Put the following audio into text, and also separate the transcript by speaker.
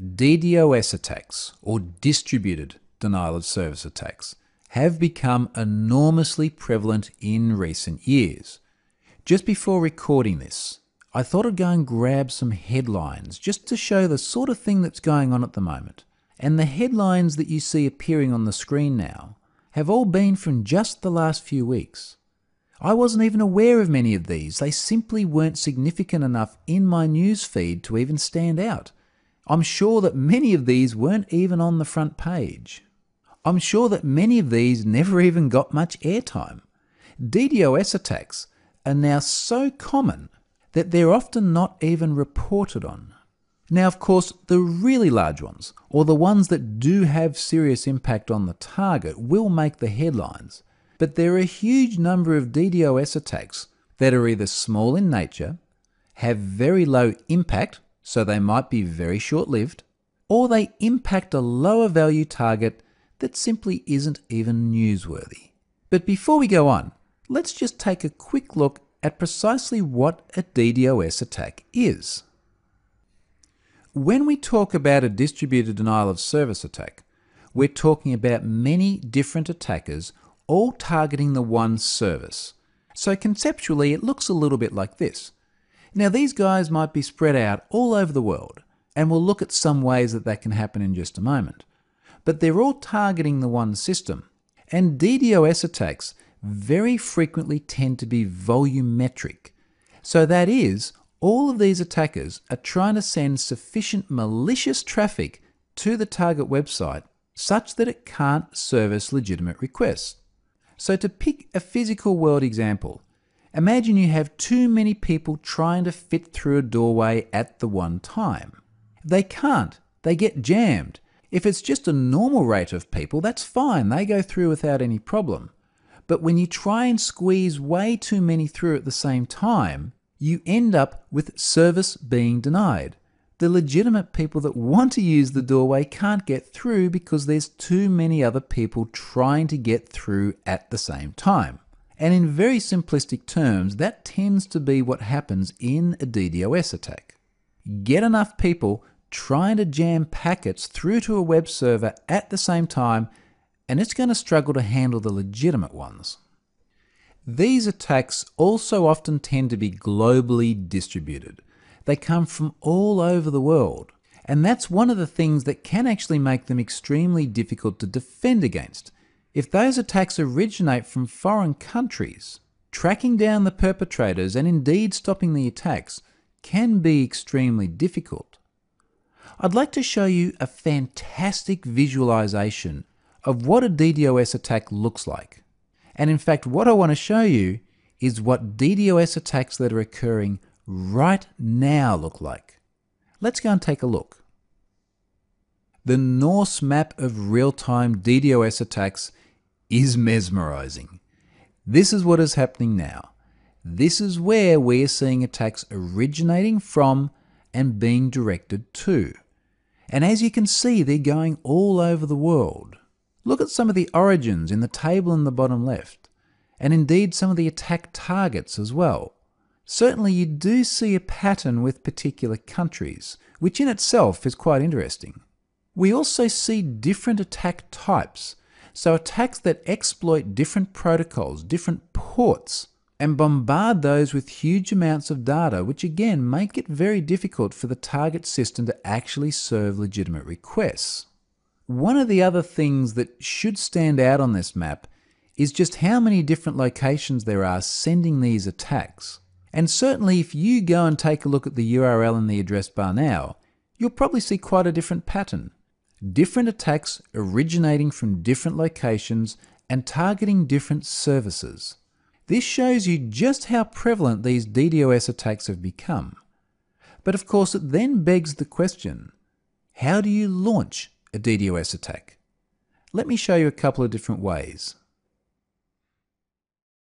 Speaker 1: DDoS attacks, or distributed denial of service attacks, have become enormously prevalent in recent years. Just before recording this, I thought I'd go and grab some headlines just to show the sort of thing that's going on at the moment. And the headlines that you see appearing on the screen now have all been from just the last few weeks. I wasn't even aware of many of these. They simply weren't significant enough in my news feed to even stand out. I'm sure that many of these weren't even on the front page. I'm sure that many of these never even got much airtime. DDoS attacks are now so common that they're often not even reported on. Now, of course, the really large ones, or the ones that do have serious impact on the target, will make the headlines. But there are a huge number of DDoS attacks that are either small in nature, have very low impact, so they might be very short lived, or they impact a lower value target that simply isn't even newsworthy. But before we go on, let's just take a quick look at precisely what a DDoS attack is. When we talk about a distributed denial of service attack, we're talking about many different attackers all targeting the one service. So conceptually, it looks a little bit like this. Now, these guys might be spread out all over the world, and we'll look at some ways that that can happen in just a moment. But they're all targeting the one system. And DDoS attacks very frequently tend to be volumetric. So that is, all of these attackers are trying to send sufficient malicious traffic to the target website such that it can't service legitimate requests. So to pick a physical world example, imagine you have too many people trying to fit through a doorway at the one time. They can't, they get jammed. If it's just a normal rate of people, that's fine, they go through without any problem. But when you try and squeeze way too many through at the same time, you end up with service being denied. The legitimate people that want to use the doorway can't get through because there's too many other people trying to get through at the same time. And in very simplistic terms, that tends to be what happens in a DDoS attack. Get enough people trying to jam packets through to a web server at the same time, and it's going to struggle to handle the legitimate ones. These attacks also often tend to be globally distributed. They come from all over the world. And that's one of the things that can actually make them extremely difficult to defend against. If those attacks originate from foreign countries, tracking down the perpetrators and indeed stopping the attacks can be extremely difficult. I'd like to show you a fantastic visualization of what a DDoS attack looks like. And in fact, what I want to show you is what DDoS attacks that are occurring right now look like. Let's go and take a look. The Norse map of real-time DDoS attacks is mesmerizing. This is what is happening now. This is where we are seeing attacks originating from and being directed to. And as you can see, they're going all over the world. Look at some of the origins in the table in the bottom left, and indeed some of the attack targets as well. Certainly you do see a pattern with particular countries, which in itself is quite interesting. We also see different attack types, so attacks that exploit different protocols, different ports, and bombard those with huge amounts of data, which again make it very difficult for the target system to actually serve legitimate requests. One of the other things that should stand out on this map is just how many different locations there are sending these attacks. And certainly if you go and take a look at the URL in the address bar now, you'll probably see quite a different pattern. Different attacks originating from different locations and targeting different services. This shows you just how prevalent these DDoS attacks have become. But of course it then begs the question, how do you launch a DDoS attack. Let me show you a couple of different ways.